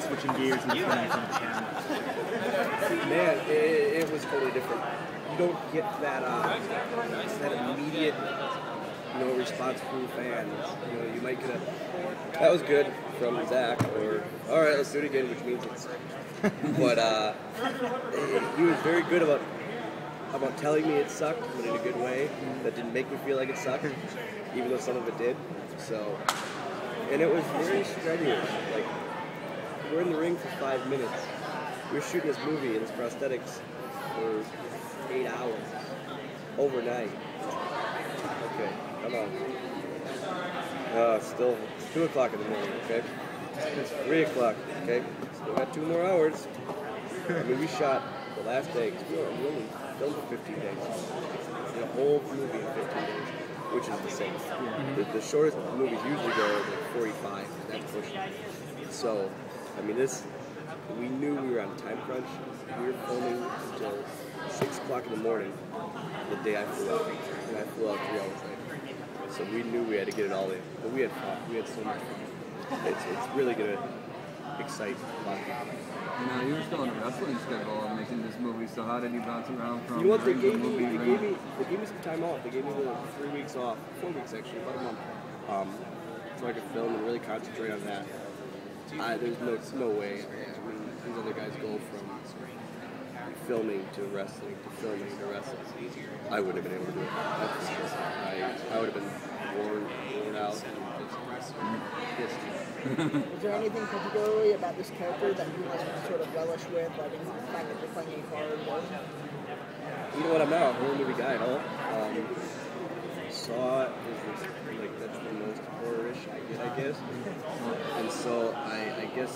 like switching gears and filming in front of the camera? Man, it, it was totally different. You don't get that uh, that immediate, you know, response from fans. You know, you might get a that was good from Zach, or all right, let's do it again, which means it's. but uh, he was very good about about telling me it sucked, but in a good way. That didn't make me feel like it sucked, even though some of it did. So, and it was very strenuous. Like we're in the ring for five minutes. We're shooting this movie and this prosthetics for eight hours overnight. Okay, come on. Uh, still two o'clock in the morning. Okay, it's three o'clock. Okay, still got two more hours. I mean, we shot the last day. 'cause we only filmed for 15 days. The whole movie in 15 days, which is insane. The, the shortest movies usually go like 45. and That's pushing. it. So, I mean, this we knew we were on a time crunch. We were filming until six o'clock in the morning the day I flew out, and I flew out three hours later. So we knew we had to get it all in, but we had fun. We had so much fun. It's, it's really gonna excite a lot of people. You know, you were still on a wrestling schedule and making this movie, so how did you bounce around from You know what? They to gave me, they, gave me. They gave me some time off. They gave me the three weeks off, four weeks actually, about a month, um, so I could film and really concentrate on that. I, there's no no way. I mean, these other guys go from filming to wrestling to filming to wrestling. I wouldn't have been able to do it. I I would have been worn worn out. Is there anything particularly about this character that you like sort of relish with, like in the fact that you're playing a hard role? You know what? I'm not a horror movie guy at all. Um, Saw is this, like that's the most horror-ish I get, I guess. And so guess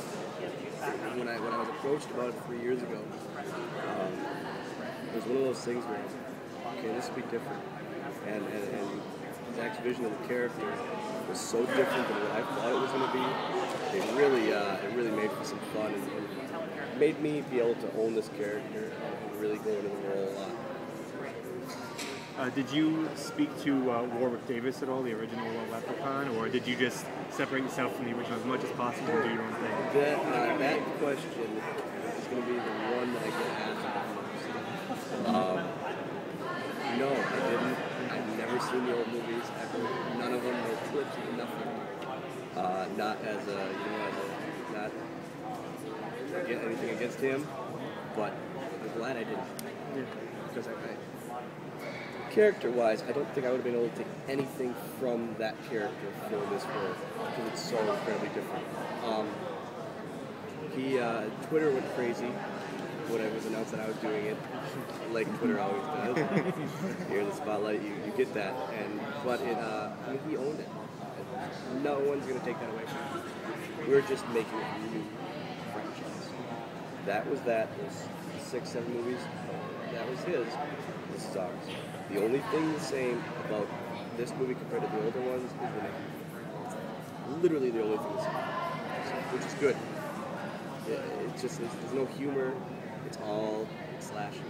when I when I was approached about it three years ago, um, it was one of those things where okay, this will be different. And, and, and Zach's vision of the character was so different than what I thought it was going to be. It really uh, it really made for some fun and, and made me be able to own this character and really go into the role a lot. Uh, did you speak to uh, Warwick Davis at all, the original Leprechaun, or did you just separate yourself from the original as much as possible and do your own thing? That, uh, that question is going to be the one that I get asked the most. Um, no, I didn't. I've never seen the old movies ever. None of them, no clips, nothing. Uh, not as a, you know, as a, not get anything against him, but I'm glad I didn't. Because I, I character-wise, I don't think I would have been able to take anything from that character for this role because it's so incredibly different. Um, he uh, Twitter went crazy when it was announced that I was doing it, like Twitter always does. You're in the spotlight, you, you get that, and but it uh, I mean, he owned it. No one's gonna take that away from him. We're just making a new franchise. That was that. It was six, seven movies. That was his. This is ours. The only thing the same about this movie compared to the older ones is the name. Literally the only thing the same, which is good. It, it's just it's, there's no humor. It's all slashing.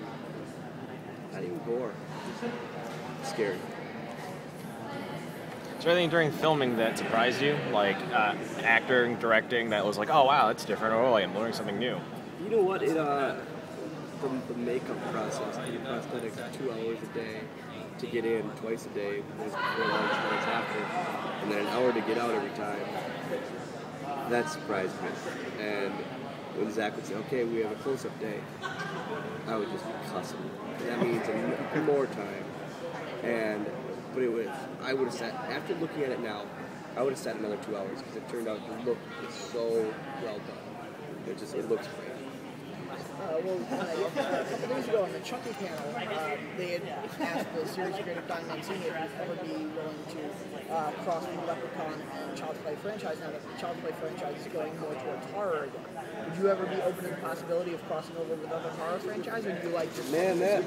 Not even gore. It's scary. Is there anything during filming that surprised you, like uh, acting, directing, that was like, oh wow, that's different, or oh, I'm learning something new? You know what? It uh, the, the makeup process, the prosthetics, two hours a day to get in, twice a day, once before lunch, once after, and then an hour to get out every time. That surprised me. And when Zach would say, "Okay, we have a close-up day," I would just be cussing. That means more time. And but it was I would have sat after looking at it now, I would have sat another two hours because it turned out the look is so well done. It just it looks great. Well, uh, a couple days ago on the Chucky panel, uh, they had asked the series creator Don Mancini if he'd ever be willing to uh, cross the Leprechaun and Child's Play franchise. Now that the Child's Play franchise is going more towards horror again, would you ever be open to the possibility of crossing over with other horror franchise, or do you like just Man, that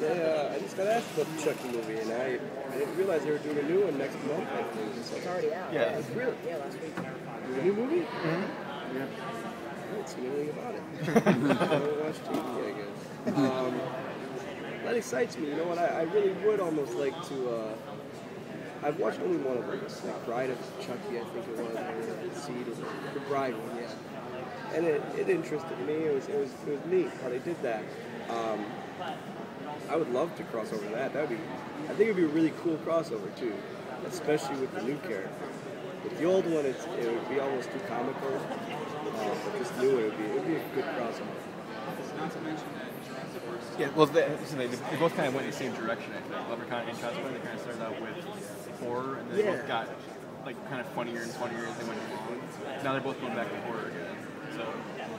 they, uh, I just got asked about the Chucky movie, and I, I didn't realize they were doing a new one next month. I think. So It's already out. Yeah. it's really yeah last week. a new movie? Mm-hmm. Yeah. I haven't seen anything about it. I don't watch TV, I guess. Um, that excites me. You know what? I, I really would almost like to. Uh, I've watched only one of them. It's like Bride of Chucky, I think it was, or Seed, or the Bride one, yeah. and it, it interested me. It was it was it was neat how they did that. Um, I would love to cross over that. That would be, I think it'd be a really cool crossover too, especially with the new character. With the old one, it's, it would be almost too comical, uh, but this new one would be it would be a good crossover. Yeah, well, they, so they, they both kind of went in the same direction. I think Leprechaun and Child's They kind of started out with horror, and then they Yeah. both got like kind of funnier and funnier as they went along. Now they're both going back to horror again. So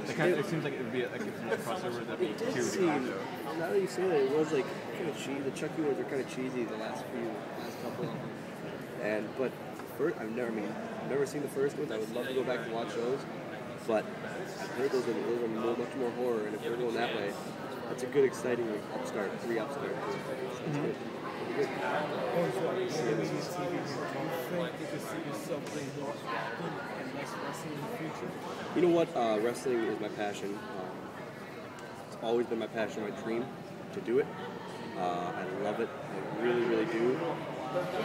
they kind of, it seems like it would be like a crossover, that'd be It did seem, now that you say that, it was like kind of cheesy. The Chucky ones are kind of cheesy the last few, last couple of them. And, but first, I've never, I mean, I've never seen the first ones. I would love to go back and watch those. But I've heard those are, those are more, much more horror, and if we're going that way, that's a good, exciting like, upstart, three upstart. Good. Be good. You know what? Uh, wrestling is my passion. It's always been my passion, my dream to do it. Uh, I love it. I really, really do.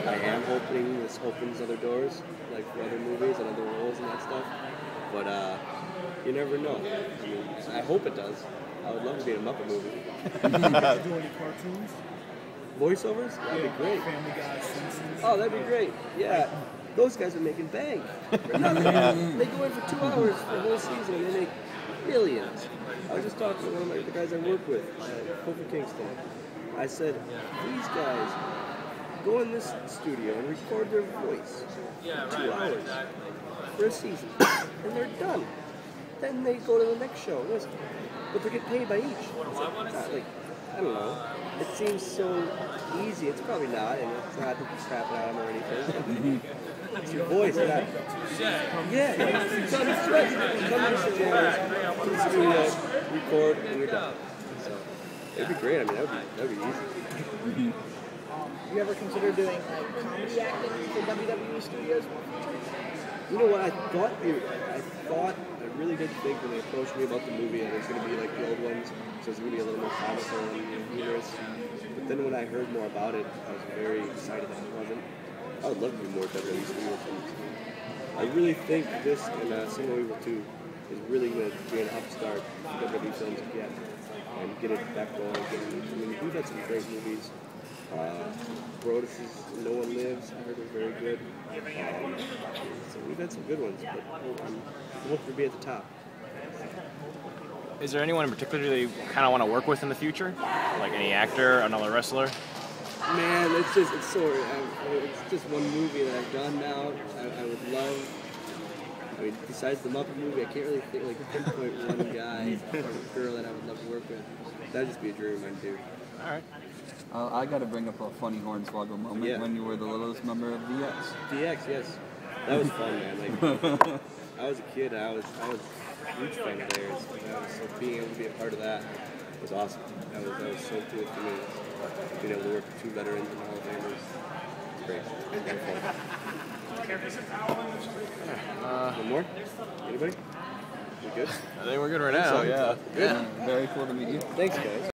I am hoping this opens other doors, like for other movies and other roles and that stuff. But uh, you never know. I, mean, I hope it does. I would love to be in a Muppet movie. Do any cartoons? Voiceovers? That'd be great. Family Guy, Simpsons. Oh, that'd be great. Yeah. Those guys are making bank. They go in for two hours for the whole season and they make millions. I was just talking to one of my, the guys I work with at Kofi Kingston. I said, these guys go in this studio and record their voice for two hours for a season, and they're done. Then they go to the next show. Listen, but they get paid by each. It's like, not like I don't know. It seems so easy. It's probably not, and it's not crapping on them or anything. Mm-hmm. it's your voice. Not, yeah, it's on the stretch. Come to the hours, to the studio, record, and you're done. So it'd be great. I mean, that would be that would be easy. Mm-hmm. Um, you ever consider doing like comedy acting for WWE studios? You know what? I thought you. I thought. I really did think when they approached me about the movie that it was going to be like the old ones, so it's going to be a little more comical and humorous. But then when I heard more about it, I was very excited that it wasn't. I would love to do more WWE studio films. I really think this and uh, See No Evil 2 is really going to be an upstart for WWE films again and get it back going. I mean, we've had some great movies. Uh, Brodus' No One Lives, I heard was very good. Um, so we've had some good ones, but I'm looking to be at the top. Is there anyone in particular that you kind of want to work with in the future? Like any actor, another wrestler? Man, it's just it's so I, it's just one movie that I've done now. I, I would love. I mean, besides the Muppet movie, I can't really think like pinpoint one guy or girl that I would love to work with. That'd just be a dream of mine too. All right. Uh, I got to bring up a funny Hornswoggle moment Yeah. when you were the littlest member of DX. DX, yes, that was fun, man. Like I was a kid, I was I was a huge fan of theirs. And I so being able to be a part of that was awesome. That was that was so cool for me. Being able to work with two veterans and Hall of Famers, it's great. Very fun. One more? Anybody? We good? I think we're good right so. now. Yeah. Good. Yeah, very cool to meet you. Thanks, guys.